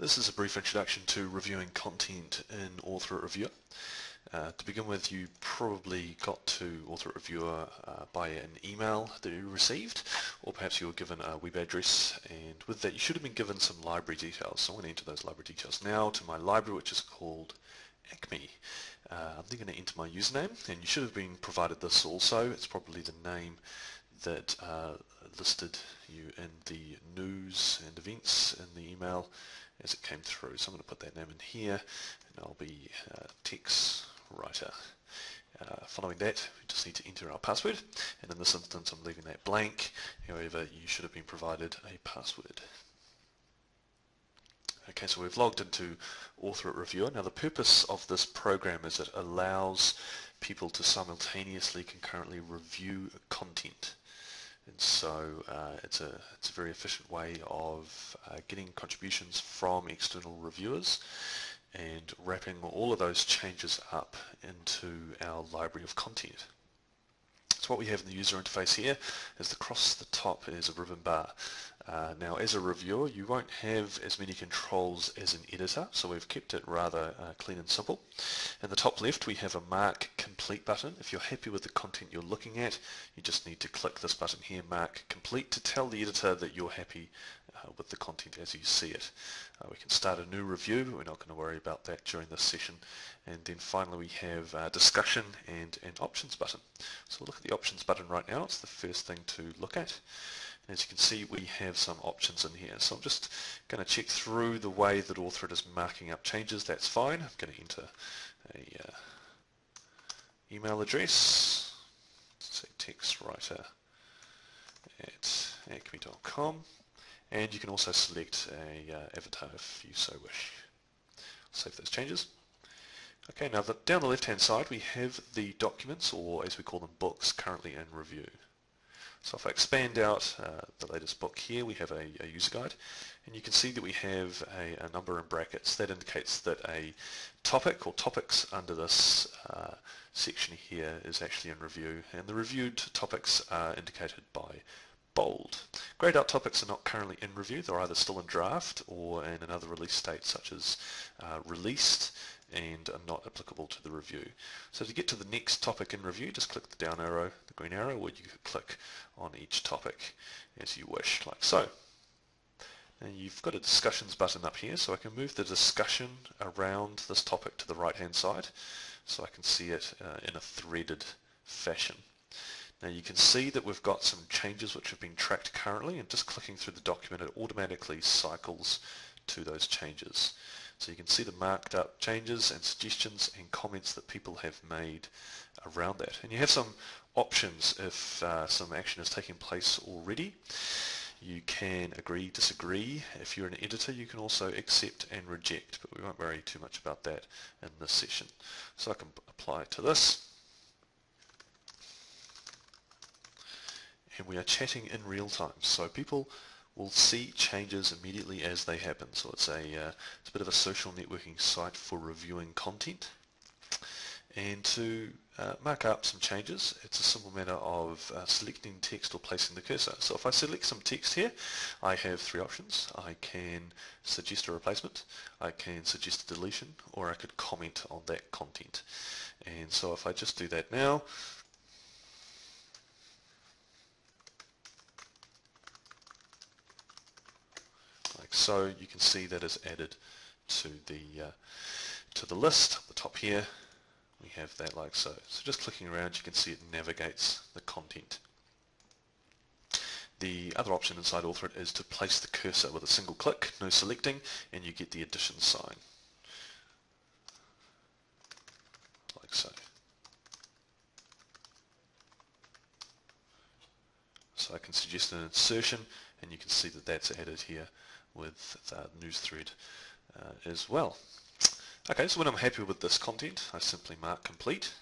This is a brief introduction to reviewing content in Author Reviewer. Uh, to begin with, you probably got to Author Reviewer uh, by an email that you received, or perhaps you were given a web address, and with that you should have been given some library details. So I'm going to enter those library details now to my library, which is called Acme. Uh, I'm then going to enter my username, and you should have been provided this also. It's probably the name that uh, listed you in the news and events in the email as it came through. So I'm going to put that name in here and I'll be uh, Tex Writer. Uh, following that, we just need to enter our password and in this instance I'm leaving that blank. However, you should have been provided a password. Okay, so we've logged into Author Reviewer. Now the purpose of this program is it allows people to simultaneously concurrently review content. And so uh, it's, a, it's a very efficient way of uh, getting contributions from external reviewers and wrapping all of those changes up into our library of content. What we have in the user interface here is across the top is a ribbon bar. Uh, now as a reviewer you won't have as many controls as an editor so we've kept it rather uh, clean and simple. In the top left we have a mark complete button. If you're happy with the content you're looking at you just need to click this button here mark complete to tell the editor that you're happy uh, with the content as you see it. Uh, we can start a new review but we're not going to worry about that during this session and then finally we have discussion and an options button. So we'll look at the options button right now. It's the first thing to look at. As you can see, we have some options in here. So I'm just going to check through the way that Author-it is marking up changes. That's fine. I'm going to enter a uh, email address. Let's say textwriter at acme.com. And you can also select a uh, avatar if you so wish. Save those changes. Okay, now the, down the left-hand side we have the documents, or as we call them, books, currently in review. So if I expand out uh, the latest book here, we have a, a, user guide, and you can see that we have a, a, number in brackets. That indicates that a topic or topics under this uh, section here is actually in review, and the reviewed topics are indicated by bold. Greyed out topics are not currently in review. They're either still in draft or in another release state such as uh, released and are not applicable to the review. So to get to the next topic in review, just click the down arrow, the green arrow, or you could click on each topic as you wish, like so. And you've got a discussions button up here, so I can move the discussion around this topic to the right hand side so I can see it uh, in a threaded fashion. Now you can see that we've got some changes which have been tracked currently and just clicking through the document it automatically cycles to those changes. So you can see the marked up changes and suggestions and comments that people have made around that. And you have some options if uh, some action is taking place already. You can agree, disagree. If you're an editor, you can also accept and reject, but we won't worry too much about that in this session. So I can apply to this. And we are chatting in real time. So people will see changes immediately as they happen. So it's a, uh, it's a bit of a social networking site for reviewing content. And to uh, mark up some changes, it's a simple matter of uh, selecting text or placing the cursor. So if I select some text here, I have three options. I can suggest a replacement, I can suggest a deletion, or I could comment on that content. And so if I just do that now, like so. You can see that is added to the uh, to the list at the top here. We have that like so. So just clicking around, you can see it navigates the content. The other option inside Author-it is to place the cursor with a single click, no selecting, and you get the addition sign. Like so. So I can suggest an insertion, and you can see that that's added here with the news thread uh, as well. Okay, so when I'm happy with this content, I simply mark complete.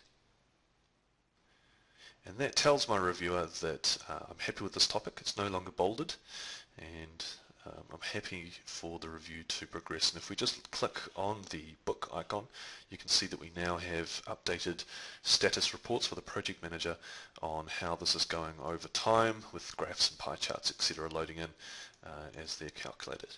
And that tells my reviewer that uh, I'm happy with this topic. It's no longer bolded. And um, I'm happy for the review to progress. And if we just click on the book icon, you can see that we now have updated status reports for the project manager on how this is going over time with graphs and pie charts, etc. loading in uh, as they're calculated.